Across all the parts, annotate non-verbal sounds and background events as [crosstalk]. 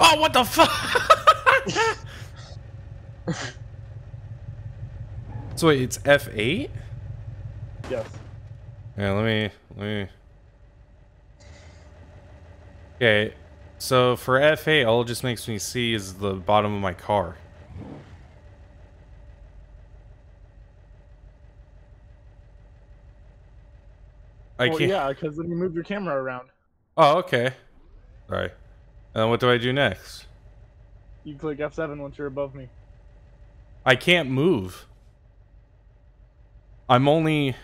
Oh, what the fuck? [laughs] so wait, it's F8? Yes. Yeah, let me let me. Okay, so for F8, all it just makes me see is the bottom of my car. I well, can't. yeah, because then you move your camera around. Oh, okay. Right. And what do I do next? You click F7 once you're above me. I can't move. I'm only.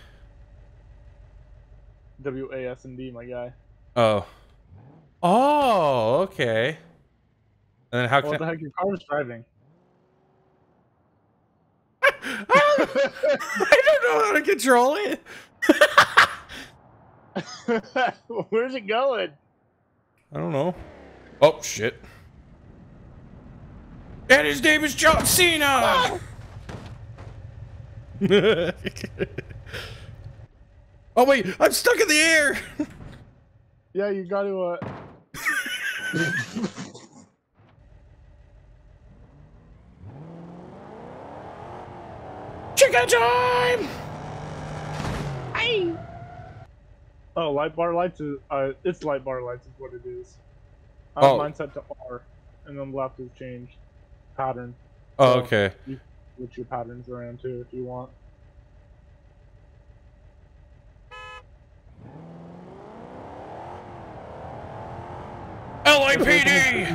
W A S and D, my guy. Oh. Oh, okay. And then how What can the heck? Your car was driving. [laughs] I don't know how to control it. [laughs] [laughs] Where's it going? I don't know. Oh shit. And his name is John Cena. [laughs] oh wait, I'm stuck in the air. [laughs] Yeah, you got to. Uh... [laughs] Chicken time. Hey! Oh, light bar lights is. Uh, it's light bar lights is what it is. I have Oh. mine set to R, and then left is changed pattern. Oh, So, okay. You switch your patterns around too if you want. LAPD.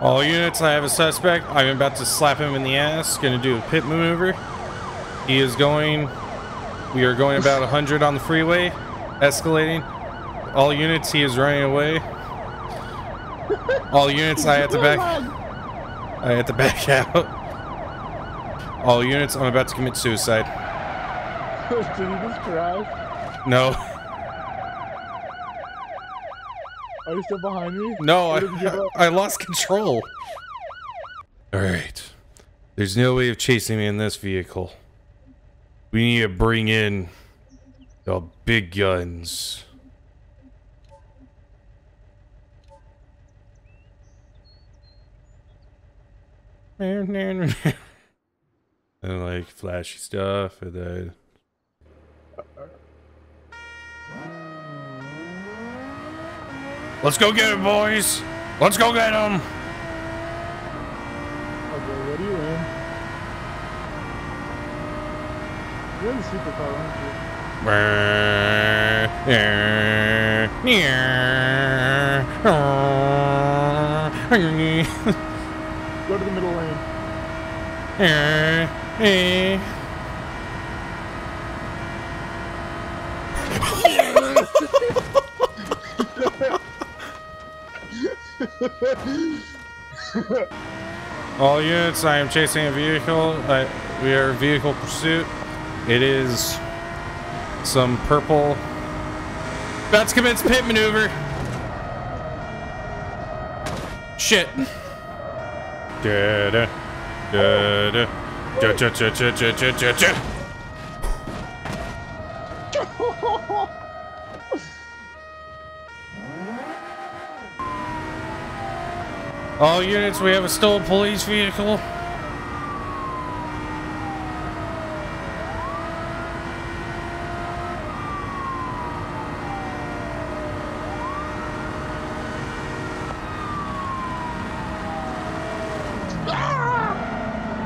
All units, I have a suspect. I'm about to slap him in the ass. Gonna do a pit maneuver. He is going. We are going about 100 on the freeway, escalating. All units, he is running away. All units, I have to back. I have to back [laughs] out. All units, I'm about to commit suicide. [laughs] Did he just crash? No, Are you still behind me? no, What did you give I. I lost control. All right, there's no way of chasing me in this vehicle. We need to bring in the big guns. [laughs] and like flashy stuff, and then let's go get him, boys. Let's go get him. Okay, what are you in? You're in the supercar, aren't you? Go to the middle lane. All units, I am chasing a vehicle. Uh, we are vehicle pursuit. It is some purple. About to commence pit maneuver. Shit. Da da da da da da da da da da da da. All units, we have a stolen police vehicle.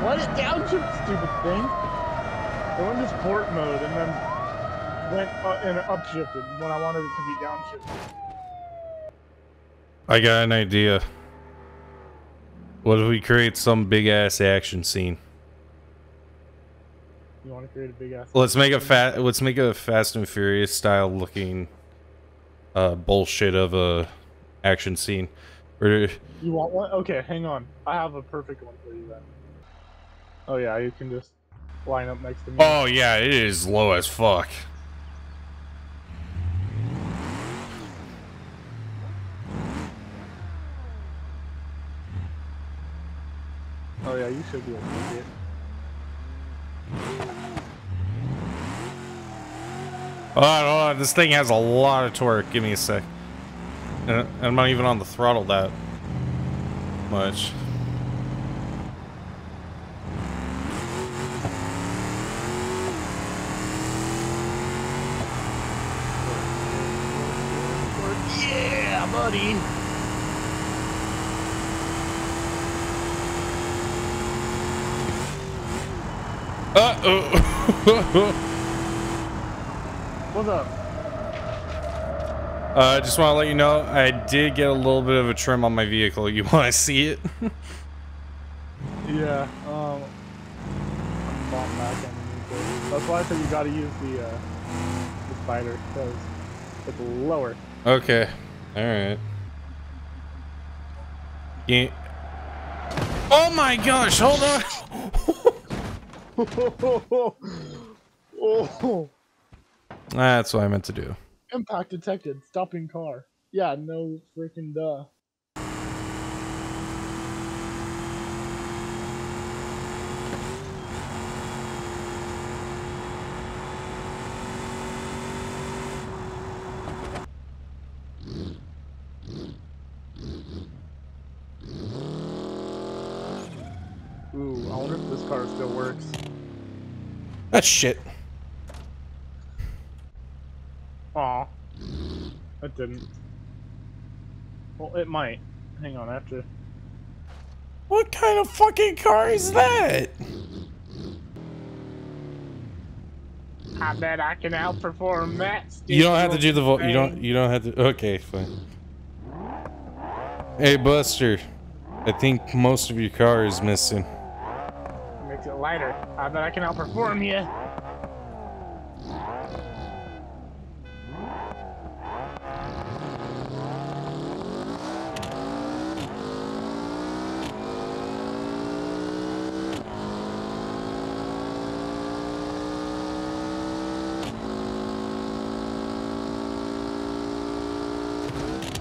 Let it downshift, stupid thing. It went into sport mode and then went upshifted when I wanted it to be downshifted. I got an idea. What if we create some big ass action scene? You want to create a big ass. Let's make a fat. Let's make a Fast and Furious style looking, uh, bullshit of a action scene. Or You want one? Okay, hang on. I have a perfect one for you then. Oh yeah, you can just line up next to me. oh yeah, it is low as fuck. Oh yeah, you should be able to make it. Hold oh, on, hold on. This thing has a lot of torque. Give me a sec. And I'm not even on the throttle that much. Yeah, buddy. [laughs] What's up? I uh, just want to let you know I did get a little bit of a trim on my vehicle. You [laughs] want to see it? yeah. Um. I'm bottom back. That's why I said you got to use the uh, the spider because it's lower. Okay. All right. Yeah. Oh my gosh! Hold on. [laughs] oh. [laughs] That's what I meant to do. Impact detected. Stopping car. Yeah, no freaking duh. Ooh, I wonder if this car still works. That's shit. Aw. It didn't. Well, it might. Hang on, I have to... What kind of fucking car is that? I bet I can outperform that. You don't have to do the vote. You don't. You don't have to. Okay, fine. Hey, Buster. I think most of your car is missing. Makes it lighter. Uh, I bet I can outperform you.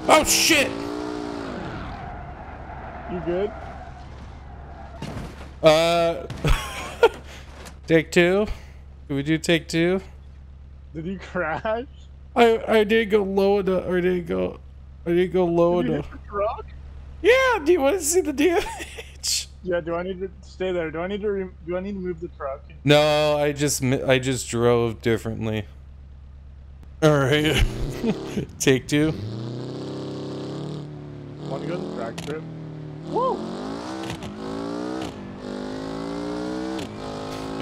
Oh shit! You good? Uh, [laughs] take two. Can we do take two? Did you crash? I I didn't go low enough, or didn't go, I didn't go low Did you enough. hit the? Yeah. Do you want to see the damage? [laughs] Yeah. Do I need to stay there? Do I need to? Re do I need to move the truck? No, I just I just drove differently. All right. [laughs] take two. Want to go to the track strip? Woo!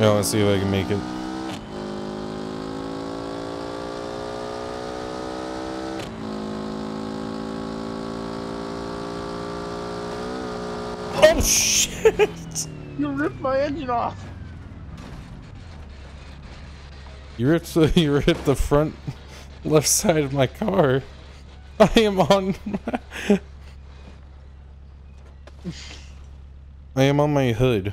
Yeah, let's see if I can make it. Oh shit! [laughs] You ripped my engine off. You ripped the, [laughs] you ripped the front left side of my car. [laughs] I am on. I am on my hood.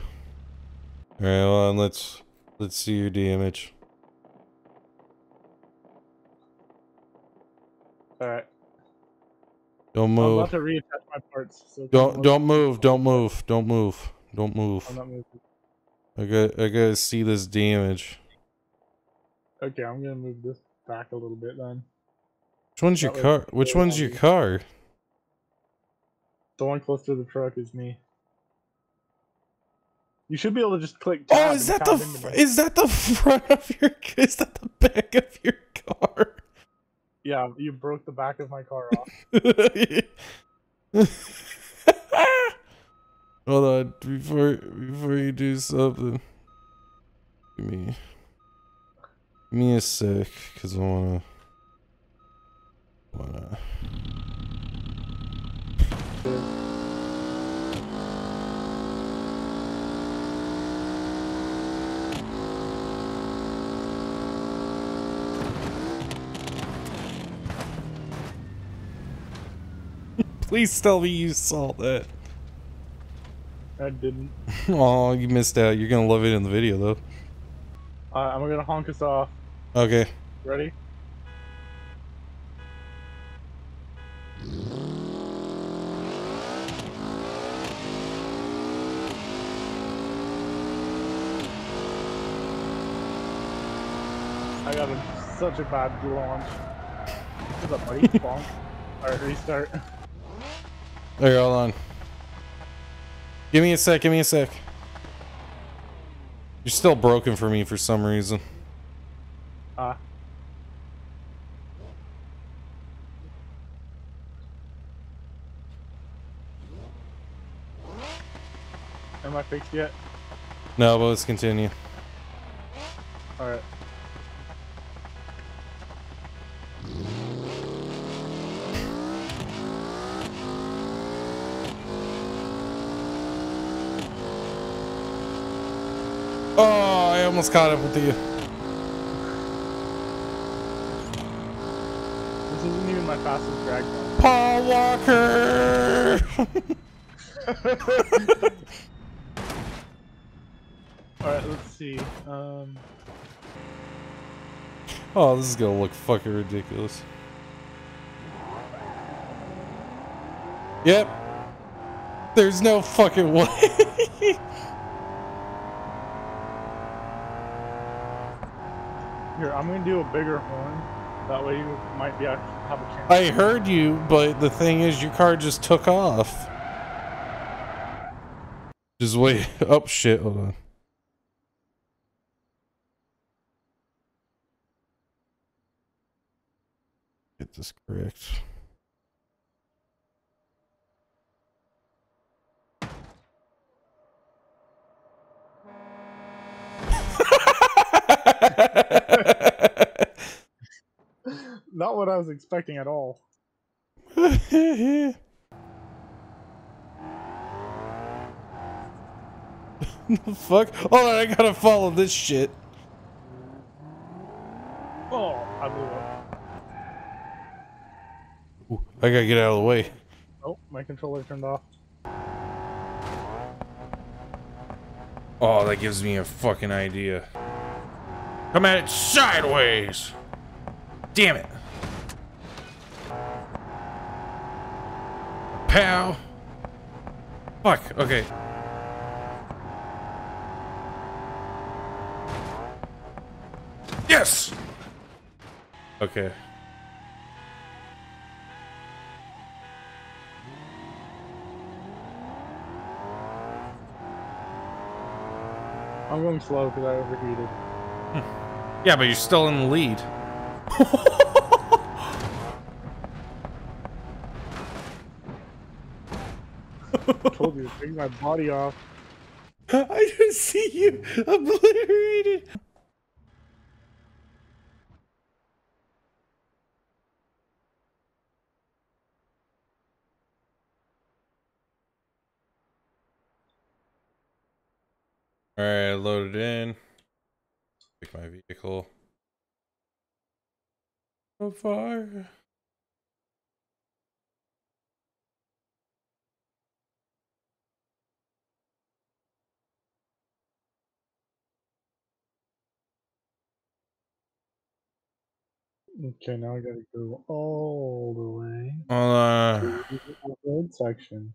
All right, well, let's let's see your damage. All right. Don't move. I'm about to reattach my parts. So Don't don't move. Don't move. Don't move. Don't move. I'm not moving. I got I gotta see this damage. Okay, I'm gonna move this back a little bit then. Which one's your That way car? Which one's your car? The one close to the truck is me. You should be able to just click. Oh, is that the tab into fr- me. is that the front of your? Is that the back of your car? Yeah, you broke the back of my car off. [laughs] Hold on, before before you do something, give me give me a sec, cause I wanna wanna. Please tell me you saw that. I didn't. [laughs] Oh, you missed out. You're gonna love it in the video though. Uh, I'm gonna honk us off. Okay. Ready? I got a such a bad launch. What's up, buddy? Bonk. Alright, restart. [laughs] There, hold on. Give me a sec, give me a sec. You're still broken for me for some reason. Ah. Am I fixed yet? No, but let's continue. Alright. Oh, I almost caught up with you. This isn't even my fastest drag run. Paul Walker! Alright, let's see. Um, oh, this is gonna look fucking ridiculous. Yep. There's no fucking way. [laughs] here, I'm gonna do a bigger horn. That way you might be able to have a chance. I heard you, but the thing is, your car just took off. Just wait. [laughs] Oh shit! Hold on. Get this correct. [laughs] Not what I was expecting at all. [laughs] Fuck. Hold on, I gotta follow this shit. Oh, I blew up. Ooh, I gotta get out of the way. Oh, my controller turned off. Oh, that gives me a fucking idea. Come at it sideways! Damn it! Pow! Fuck, okay. Yes! Okay. I'm going slow because I overheated. Yeah, but you're still in the lead. I [laughs] told you to take my body off. [laughs] I just see you obliterated. All right, load it in. Pick my vehicle. So far. Okay, now I gotta go all the way Hold on. to the road section.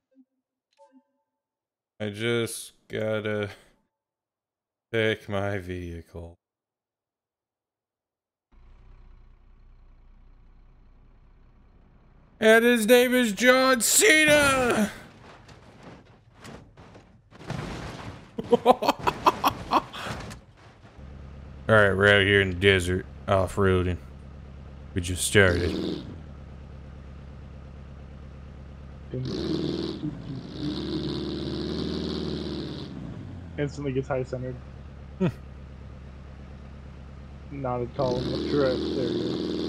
I just gotta pick my vehicle. And his name is John Cena! [laughs] Alright, we're out here in the desert, off-roading. We just started. Instantly gets high centered. Hmm. Not at all. Drift. There it is.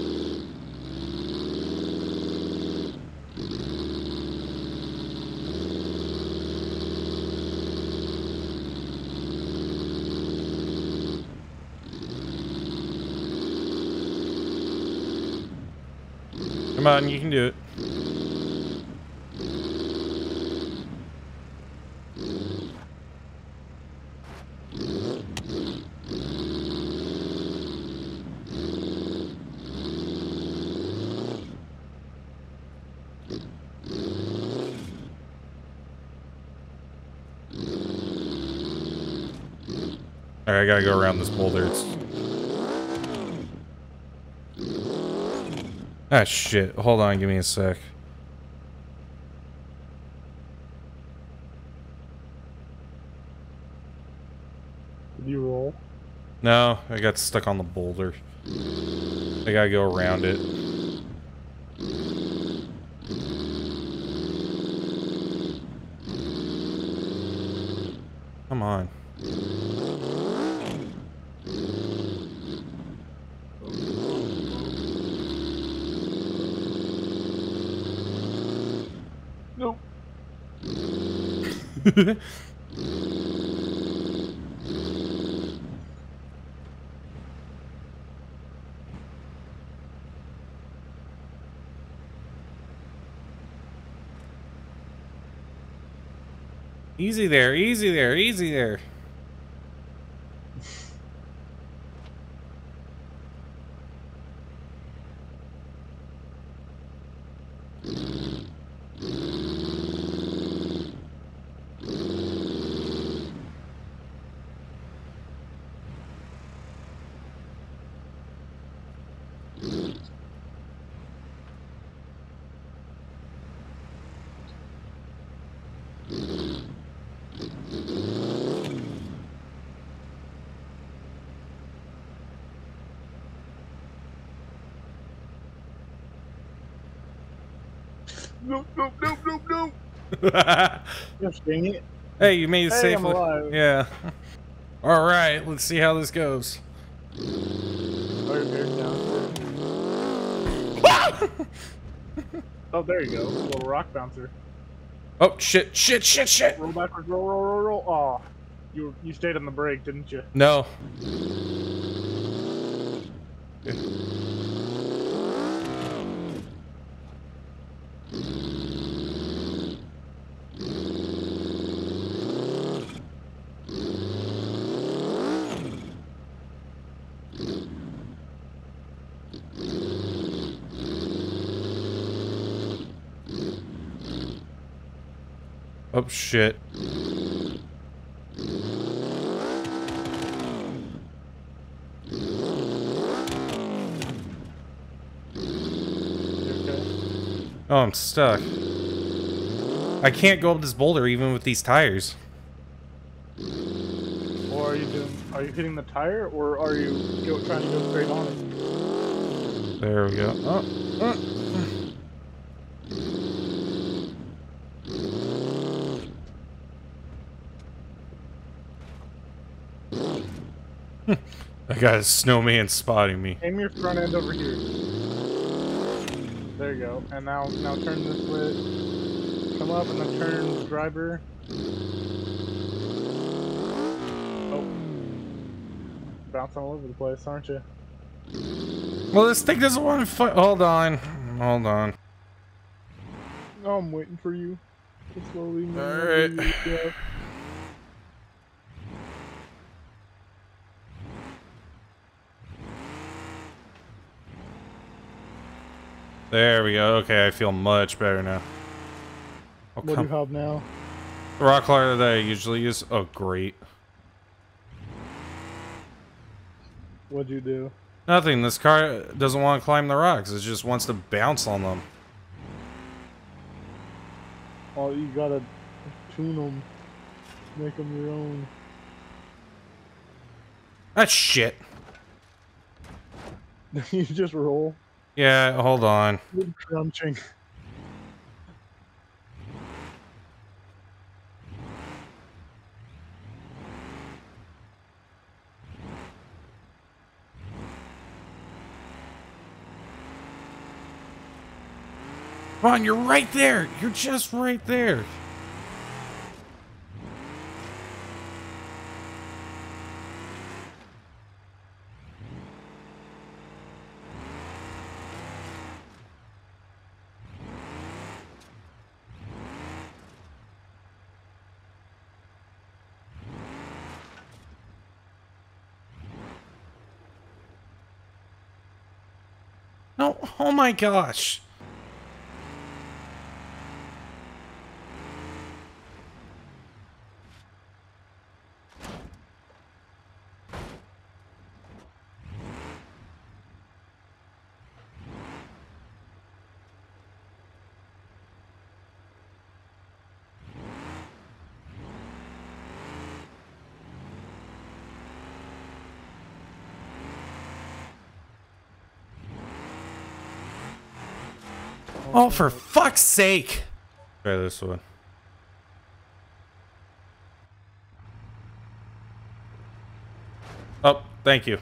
Come on, you can do it. Alright, I gotta go around this boulder. It's... Ah, shit. Hold on, give me a sec. Did you roll? No, I got stuck on the boulder. I gotta go around it. Come on. Nope. Easy there, easy there, easy there. Gosh dang it. hey, you made it Hey, I'm safely. alive. Yeah. [laughs] All right, let's see how this goes. Oh, your bear's down. [laughs] oh, there you go. little rock bouncer. Oh shit! Shit! Shit! Shit! Roll backwards, roll, roll, roll, roll. Aw. You, you stayed on the brake, didn't you? No. Oh shit. Oh, I'm stuck. I can't go up this boulder even with these tires. Or are you doing, are you hitting the tire, or are you go, trying to go straight on it? There we go. Oh, oh. I got a snowman spotting me. Aim your front end over here. There you go. And now, now turn this way. Come up and then turn driver. Oh. Bouncing all over the place, aren't you? Well, this thing doesn't want to fight. Hold on. Hold on. I'm waiting for you. to slowly move Alright. There we go. Okay, I feel much better now. Oh, What do you have now? The rock climber that I usually use. Oh, great. What'd you do? Nothing. This car doesn't want to climb the rocks. It just wants to bounce on them. Oh, you gotta tune them. Make them your own. That's shit. [laughs] you just roll. Yeah, hold on. Crunching. Come on, you're right there. You're just right there. No, oh my gosh. Oh, for fuck's sake! Try this one. Oh, thank you.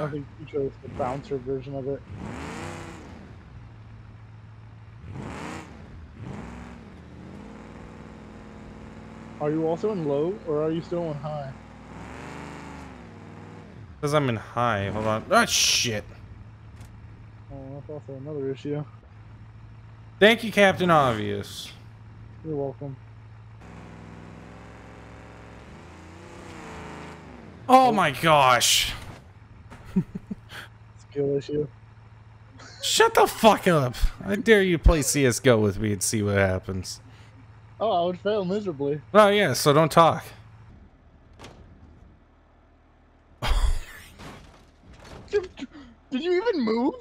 Oh my I god. think you chose the bouncer version of it. Are you also in low, or are you still in high? Because I'm in high. Hold on. Ah, shit. Oh, that's also another issue. Thank you, Captain Obvious. You're welcome. Oh my gosh. Issue. Shut the fuck up. I dare you play CSGO with me and see what happens. Oh, I would fail miserably. Oh, yeah, so don't talk. Did you even move?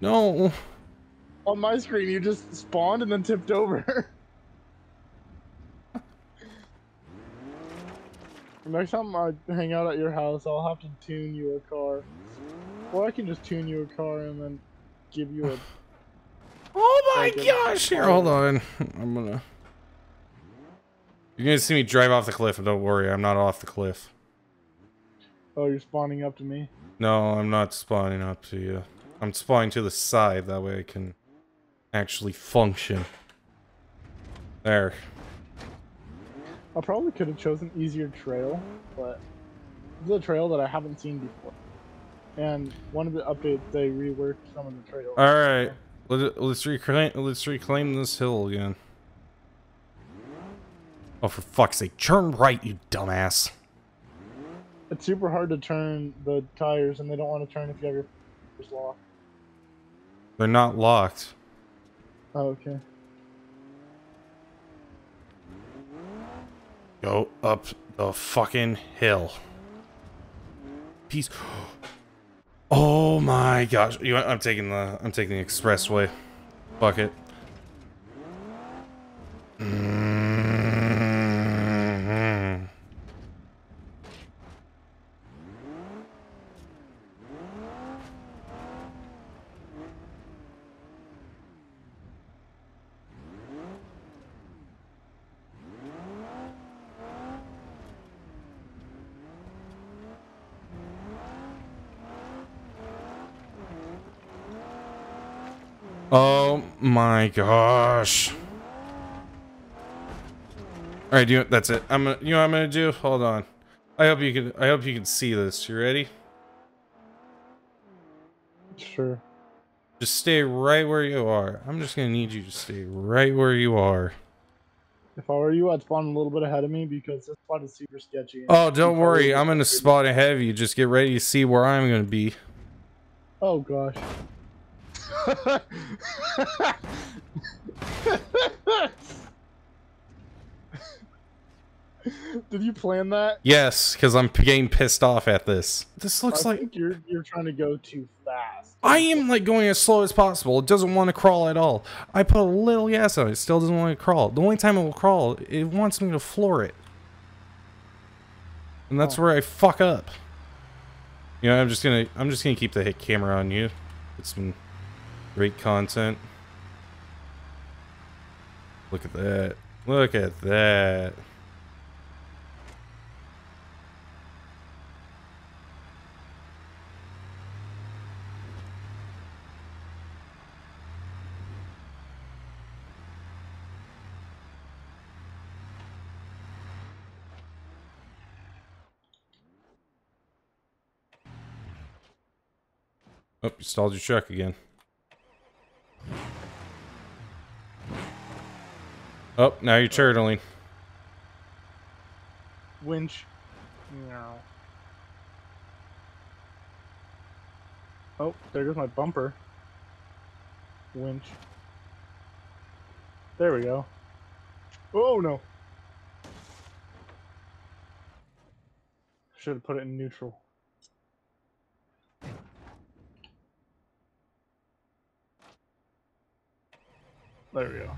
No. On my screen, you just spawned and then tipped over. [laughs] Next time I hang out at your house, I'll have to tune you a car. Or I can just tune you a car and then give you a. [laughs] Oh my Like gosh. Here, hold on. [laughs] I'm gonna. You're gonna see me drive off the cliff, and don't worry, I'm not off the cliff. Oh, you're spawning up to me. No, I'm not spawning up to you. I'm spawning to the side, that way I can actually function. There. I probably could have chosen easier trail, but this is a trail that I haven't seen before. And one of the updates, they reworked some of the trails. Alright. Let, let's reclaim let's reclaim this hill again. Oh for fuck's sake, turn right, you dumbass. It's super hard to turn the tires, and they don't want to turn if you have your tires locked. They're not locked. Oh, okay. Go up the fucking hill. Peace. Oh my gosh. You? I'm taking the I'm taking the expressway. Fuck it. Mhm. Oh my gosh. All right, you that's it. I'm gonna, you know what I'm gonna do? Hold on. I hope you can I hope you can see this. You ready? Sure. Just stay right where you are. I'm just gonna need you to stay right where you are. If I were you, I'd spawn a little bit ahead of me because this spot is super sketchy. Oh, don't worry. I'm gonna spot ahead of you. Just get ready to see where I'm gonna be. Oh gosh. [laughs] Did you plan that? Yes, because I'm getting pissed off at this. This looks I like think you're you're trying to go too fast. I am like going as slow as possible. It doesn't want to crawl at all. I put a little gas on it. It still doesn't want to crawl. The only time it will crawl, it wants me to floor it. And that's Oh. where I fuck up. You know, I'm just gonna I'm just gonna keep the hit camera on you. It's some great content. Look at that. Look at that. Oh, you stalled your truck again. Oh, now you're turtling. Winch. No. Oh, there goes my bumper. Winch. There we go. Oh, no. Should have put it in neutral. There we go.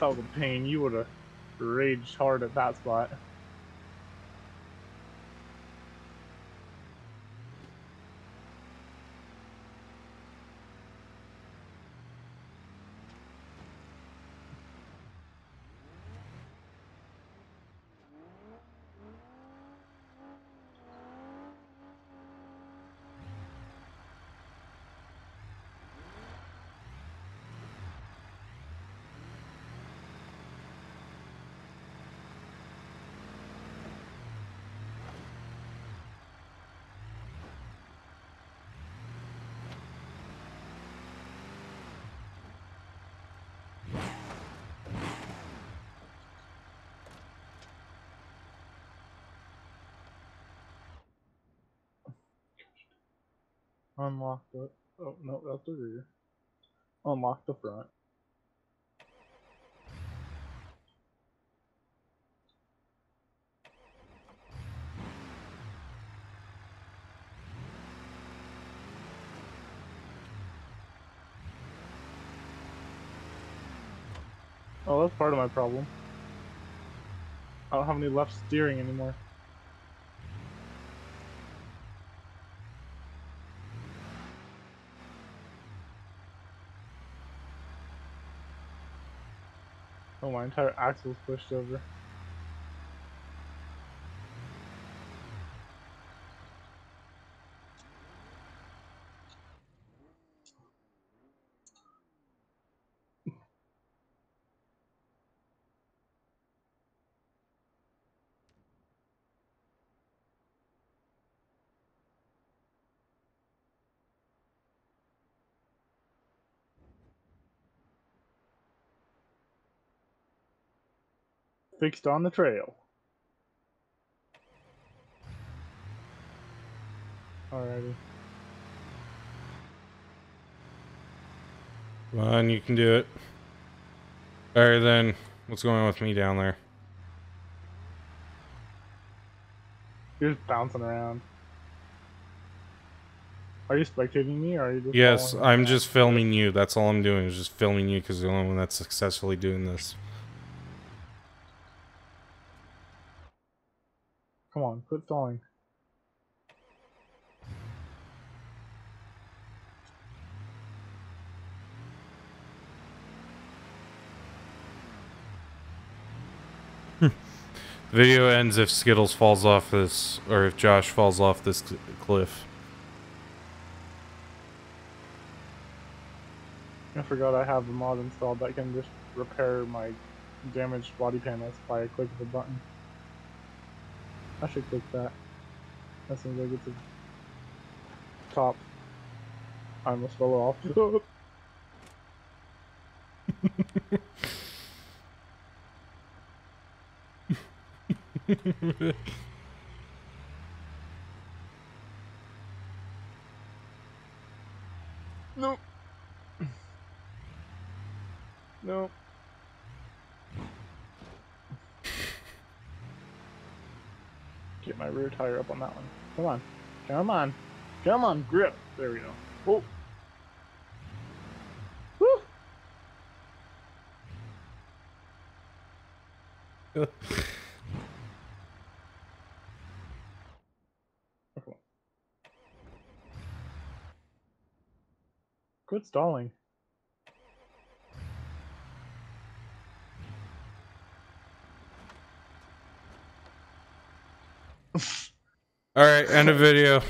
Was a pain. You would have raged hard at that spot. Unlock the. Oh no, that's the rear. Unlock the front. Oh, that's part of my problem. I don't have any left steering anymore. Oh, my entire axle's pushed over. Fixed on the trail. Alrighty. Come on, you can do it. Alright then, what's going on with me down there? You're just bouncing around. Are you spectating me or are you just Yes, I'm just filming you. That's all I'm doing is just filming you because you're the only one that's successfully doing this. Come on, quit falling. [laughs] Video ends if Skittles falls off this, or if Josh falls off this cl- cliff. I forgot I have a mod installed that can just repair my damaged body panels by a click of a button. I should click that. As soon as I get the top. I almost fell off. [laughs] My up on that one. Come on. Come on. Come on, grip. There we go. Oh. Woo. [laughs] Quit stalling. Alright, end of video.